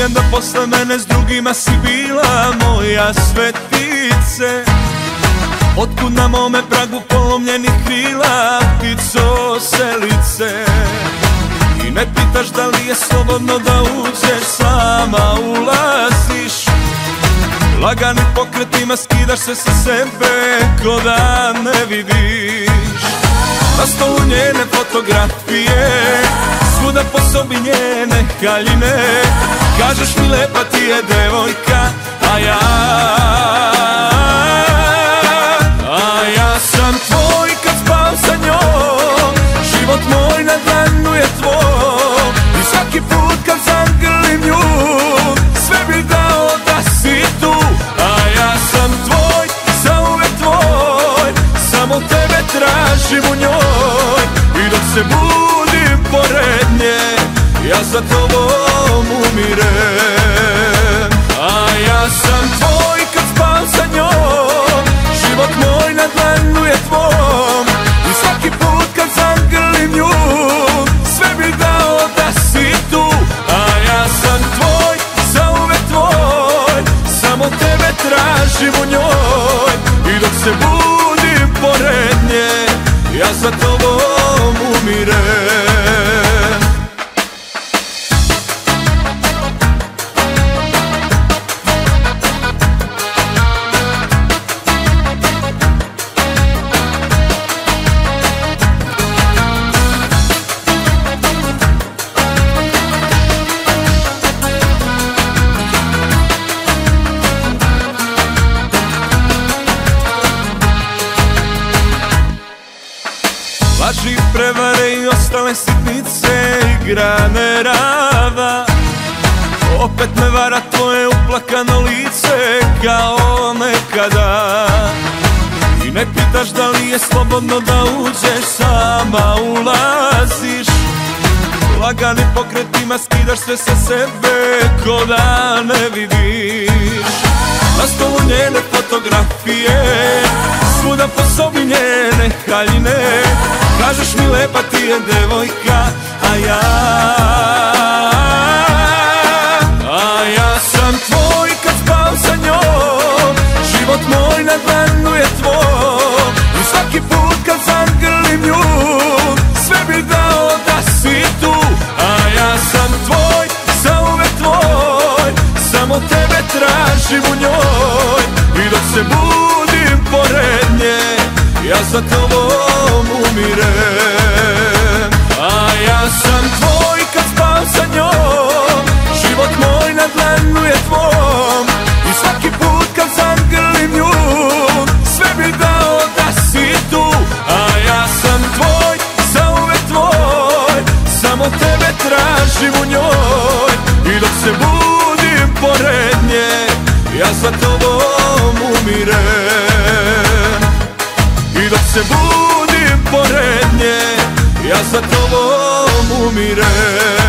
Čujem da posle mene s drugima si bila moja svetice. Otkud na mome pragu polomljenih krila ptico selice I ne pitaš da li je slobodno da uđeš sama ulaziš. Lagani pokretima skidaš se sa sebe ko da ne vidiš. Na stolu njene fotografije Svuda po sobi njene haljine Kažeš mi lepa ti je devojka A ja Laži, prevare i ostale sitnice Igra ne rava. Opet me vara tvoje uplakano lice Kao nekada. I ne pitaš da li je slobodno da uđeš Sama ulaziš. Lagani pokretima skidaš sve sa sebe Ko da ne vidiš. Na stolu njene fotografije Svuda po sobi njene haljine je devojka A ja. A ja sam tvoj kad spav sa njom. Život moj na dlanu je tvoj. I svaki put kad zagrlim nju Sve bi dao da si tu. A ja sam tvoj, zauvek tvoj. Samo tebe tražim u njoj. I dok se budim pored nje Ja za tobom umirem se budim pored nje Ja za tobom umirem